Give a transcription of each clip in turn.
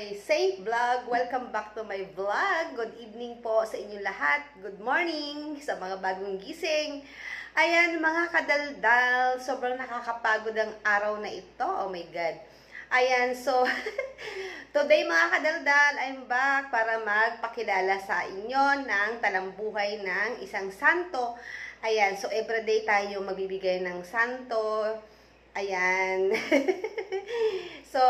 my Saint Vlog. Welcome back to my vlog. Good evening po sa inyong lahat. Good morning sa mga bagong gising. Ayan, mga kadaldal. Sobrang nakakapagod ang araw na ito. Oh my God. Ayan, so, today mga kadaldal, I'm back para magpakilala sa inyo ng talambuhay ng isang santo. Ayan, so everyday tayo magbibigay ng santo. Ayan. so,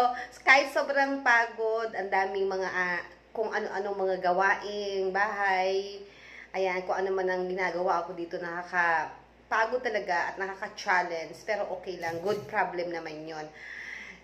kahit sobrang pagod, ang daming mga, uh, kung ano-ano mga gawaing bahay, ayan, kung ano man ang ginagawa ako dito, nakakapagod talaga at nakaka-challenge, pero okay lang, good problem naman yon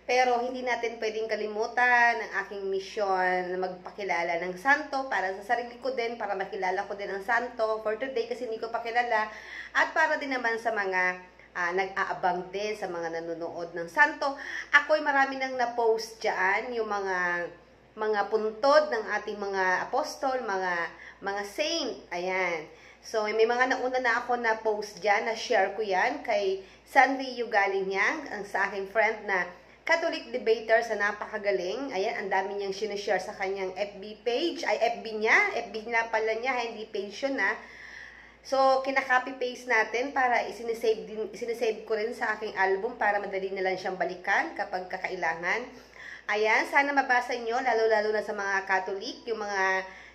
pero hindi natin pwedeng kalimutan ang aking misyon na magpakilala ng santo para sa sarili ko din, para makilala ko din ang santo for today kasi hindi ko pakilala at para din naman sa mga uh, nag-aabang din sa mga nanonood ng santo. Ako'y marami nang na-post dyan, yung mga mga puntod ng ating mga apostol, mga mga saint. Ayan. So, may mga nauna na ako na post dyan, na share ko yan kay Sandy Yugaling Yang, ang sa aking friend na Catholic debater sa napakagaling. Ayan, ang dami niyang sinishare sa kanyang FB page. Ay, FB niya. FB niya pala niya, hindi page yun na. So, kinaka-copy paste natin para isinisave, din, isinisave ko rin sa aking album para madali na lang siyang balikan kapag kakailangan. Ayan, sana mabasa nyo, lalo-lalo na sa mga Catholic, yung mga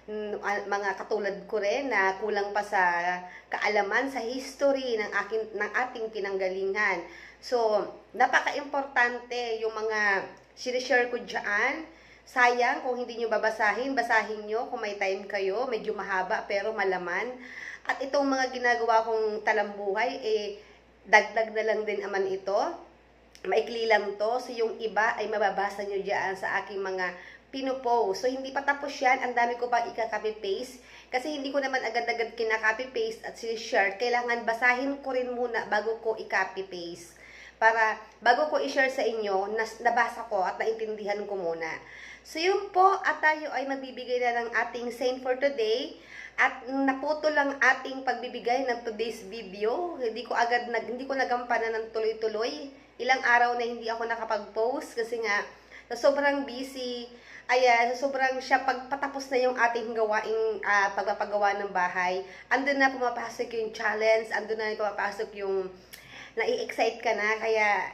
mm, mga katulad ko rin na kulang pa sa kaalaman sa history ng aking ng ating pinanggalingan. So, napaka-importante yung mga sinishare ko diyan. Sayang kung hindi nyo babasahin, basahin nyo kung may time kayo, medyo mahaba pero malaman. At itong mga ginagawa kong talambuhay, eh, dagdag na lang din naman ito. Maikli lang to. So, yung iba ay mababasa nyo dyan sa aking mga pinupost. So, hindi pa tapos yan. Ang dami ko pa ika-copy-paste. Kasi hindi ko naman agad-agad kina-copy-paste at si-share. Kailangan basahin ko rin muna bago ko i-copy-paste. Para bago ko i-share sa inyo, nas, nabasa ko at naintindihan ko muna. So, yun po. At tayo ay magbibigay na ng ating saint for today. At naputo lang ating pagbibigay ng today's video. Hindi ko agad nag hindi ko nagampanan ng tuloy-tuloy. Ilang araw na hindi ako nakapag-post kasi nga na sobrang busy. Ayan, sobrang siya pagpatapos na yung ating gawaing uh, pagpapagawa ng bahay. Andun na pumapasok yung challenge, andun na pumapasok yung nai-excite ka na kaya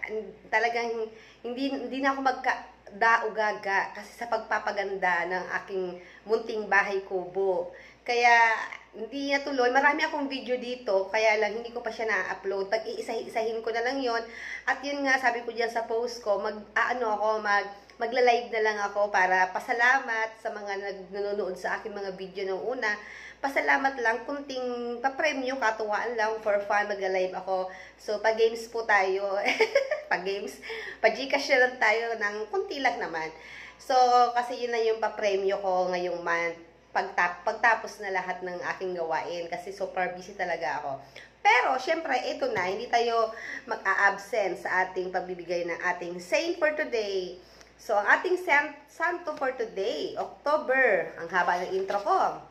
talagang hindi hindi na ako magka daugaga kasi sa pagpapaganda ng aking munting bahay kubo. Kaya hindi natuloy. Marami akong video dito, kaya lang hindi ko pa siya na-upload. Tag-iisa-isahin ko na lang yon At yun nga, sabi ko diyan sa post ko, mag, ano ako, mag, magla-live na lang ako para pasalamat sa mga nanonood sa aking mga video ng una. Pasalamat lang, kunting pa-premyo, katuwaan lang, for fun, magla-live ako. So, pag-games po tayo. pag-games. Pag-gcash na lang tayo ng kunti lang naman. So, kasi yun na yung pa-premyo ko ngayong month pagtap pagtapos na lahat ng aking gawain kasi super busy talaga ako. Pero, syempre, ito na, hindi tayo mag-a-absent sa ating pagbibigay ng ating saint for today. So, ang ating santo for today, October, ang haba ng intro ko.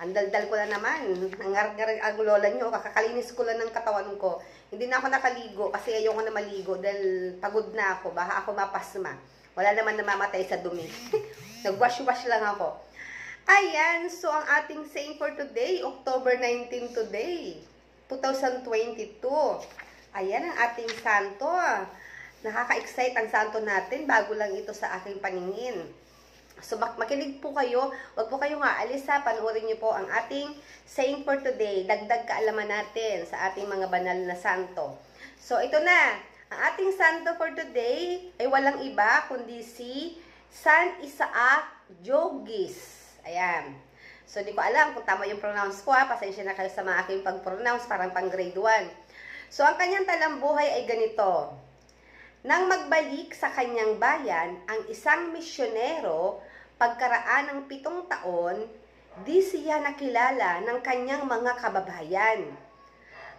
Ang daldal ko na naman. Nangargar ang lola nyo, kakakalinis ko lang ng katawan ko. Hindi na ako nakaligo kasi ayoko na maligo dahil pagod na ako. Baka ako mapasma. Wala naman namamatay sa dumi. Nagwash-wash lang ako. Ayan, so ang ating saying for today, October 19 today, 2022. Ayan ang ating santo. Nakaka-excite ang santo natin bago lang ito sa aking paningin. So mak makinig po kayo, wag po kayo nga alis ha, panoorin niyo po ang ating saying for today. Dagdag kaalaman natin sa ating mga banal na santo. So ito na, ang ating santo for today ay walang iba kundi si San Isaac Jogis. Ayan. So, di ko alam kung tama yung pronounce ko ha. Pasensya na kayo sa mga aking pag-pronounce, parang pang grade 1. So, ang kanyang talambuhay ay ganito. Nang magbalik sa kanyang bayan, ang isang misyonero, pagkaraan ng pitong taon, di siya nakilala ng kanyang mga kababayan.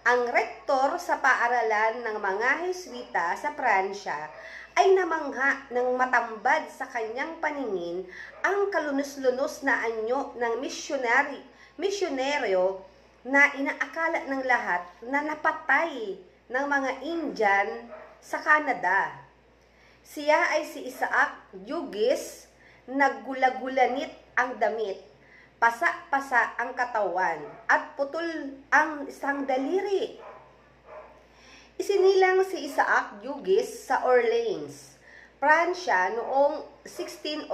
Ang rektor sa paaralan ng mga Heswita sa Pransya ay namangha ng matambad sa kanyang paningin ang kalunos-lunos na anyo ng missionary, misyonaryo na inaakala ng lahat na napatay ng mga Indian sa Canada. Siya ay si Isaac Jugis naggula-gulanit ang damit, pasa-pasa ang katawan, at putol ang isang daliri. Isinilang si Isaac Hughes sa Orleans, Pransya noong 1607.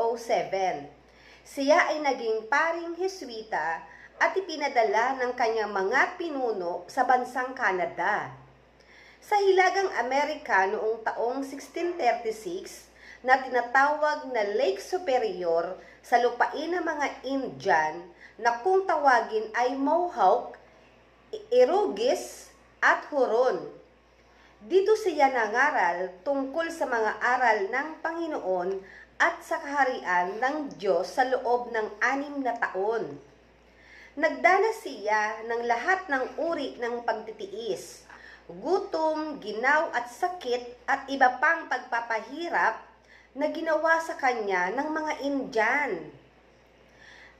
Siya ay naging paring Heswita at ipinadala ng kanyang mga pinuno sa bansang Canada. Sa Hilagang Amerika noong taong 1636 na tinatawag na Lake Superior sa lupain ng mga Indian na kung tawagin ay Mohawk, Irugis at Huron. Dito siya nangaral tungkol sa mga aral ng Panginoon at sa kaharian ng Diyos sa loob ng anim na taon. Nagdanas siya ng lahat ng uri ng pagtitiis, gutom, ginaw at sakit at iba pang pagpapahirap na ginawa sa kanya ng mga Indian.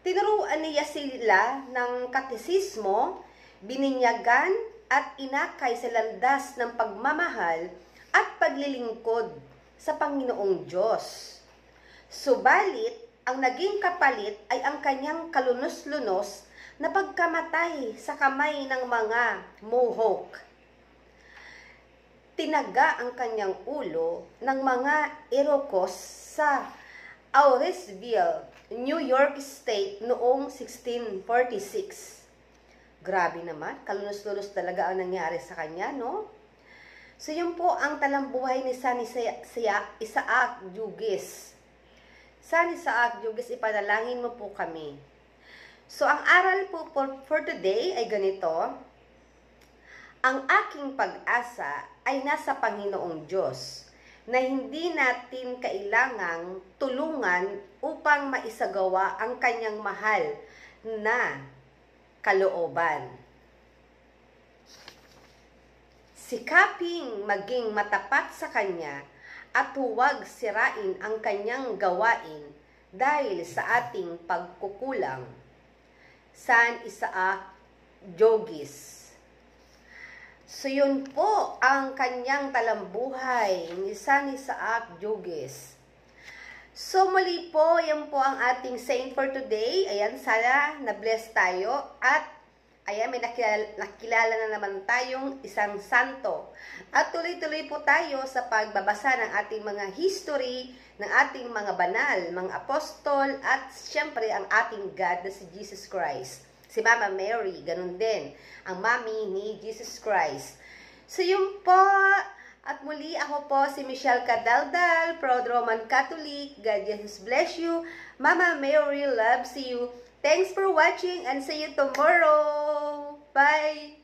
Tinuruan niya sila ng katisismo, bininyagan at inakay sa landas ng pagmamahal at paglilingkod sa Panginoong Diyos. Subalit, ang naging kapalit ay ang kanyang kalunos-lunos na pagkamatay sa kamay ng mga Mohawk. Tinaga ang kanyang ulo ng mga Irokos sa Aurisville, New York State noong 1646. Grabe naman, kalunos-lunos talaga ang nangyari sa kanya, no? So yun po ang talambuhay ni San Isaac Jugis. San Isaac Jugis, ipanalangin mo po kami. So ang aral po for today ay ganito. Ang aking pag-asa ay nasa Panginoong Diyos na hindi natin kailangang tulungan upang maisagawa ang kanyang mahal na kalooban. Sikaping maging matapat sa Kanya at huwag sirain ang Kanyang gawain dahil sa ating pagkukulang. San Isaac Jogis So yun po ang kanyang talambuhay ni San Isaac Jogis. So muli po, yan po ang ating saint for today. Ayan, sana na-bless tayo at Ayan, may nakilala, nakilala na naman tayong isang santo. At tuloy-tuloy po tayo sa pagbabasa ng ating mga history, ng ating mga banal, mga apostol, at siyempre ang ating God na si Jesus Christ. Si Mama Mary, ganun din. Ang mami ni Jesus Christ. So yun po, at muli ako po si Michelle Cadaldal, Proud Roman Catholic. God Jesus bless you. Mama Mary loves you. Thanks for watching and see you tomorrow. Bye!